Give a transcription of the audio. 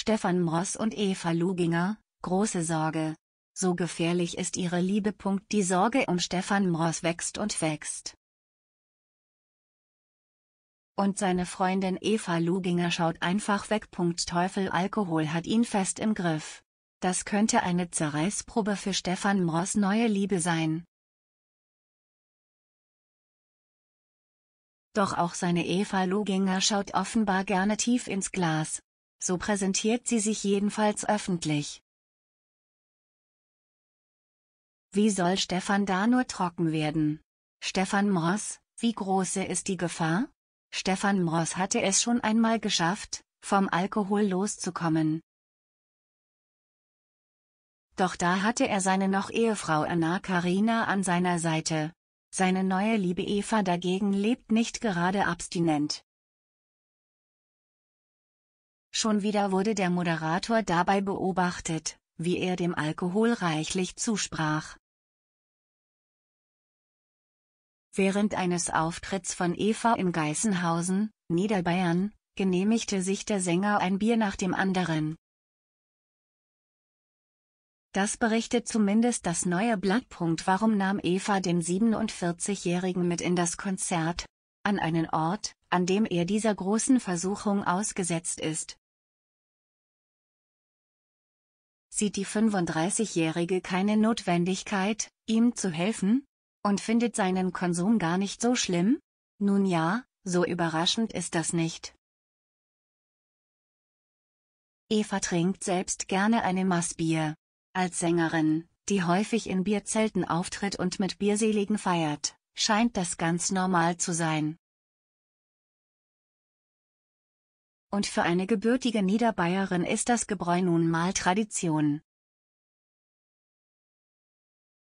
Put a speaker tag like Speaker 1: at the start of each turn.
Speaker 1: Stefan Mross und Eva Luginger, große Sorge. So gefährlich ist ihre Liebe. Die Sorge um Stefan Mross wächst und wächst. Und seine Freundin Eva Luginger schaut einfach weg. Teufel Alkohol hat ihn fest im Griff. Das könnte eine Zerreißprobe für Stefan Mross neue Liebe sein. Doch auch seine Eva Luginger schaut offenbar gerne tief ins Glas. So präsentiert sie sich jedenfalls öffentlich. Wie soll Stefan da nur trocken werden? Stefan Mross, wie große ist die Gefahr? Stefan Mross hatte es schon einmal geschafft, vom Alkohol loszukommen. Doch da hatte er seine noch Ehefrau Anna Karina an seiner Seite. Seine neue Liebe Eva dagegen lebt nicht gerade abstinent. Schon wieder wurde der Moderator dabei beobachtet, wie er dem Alkohol reichlich zusprach. Während eines Auftritts von Eva in Geißenhausen, Niederbayern, genehmigte sich der Sänger ein Bier nach dem anderen. Das berichtet zumindest das neue Blatt. Warum nahm Eva den 47-Jährigen mit in das Konzert? An einen Ort, an dem er dieser großen Versuchung ausgesetzt ist. Sieht die 35-Jährige keine Notwendigkeit, ihm zu helfen? Und findet seinen Konsum gar nicht so schlimm? Nun ja, so überraschend ist das nicht. Eva trinkt selbst gerne eine Maßbier. Als Sängerin, die häufig in Bierzelten auftritt und mit Bierseligen feiert, scheint das ganz normal zu sein. Und für eine gebürtige Niederbayerin ist das Gebräu nun mal Tradition.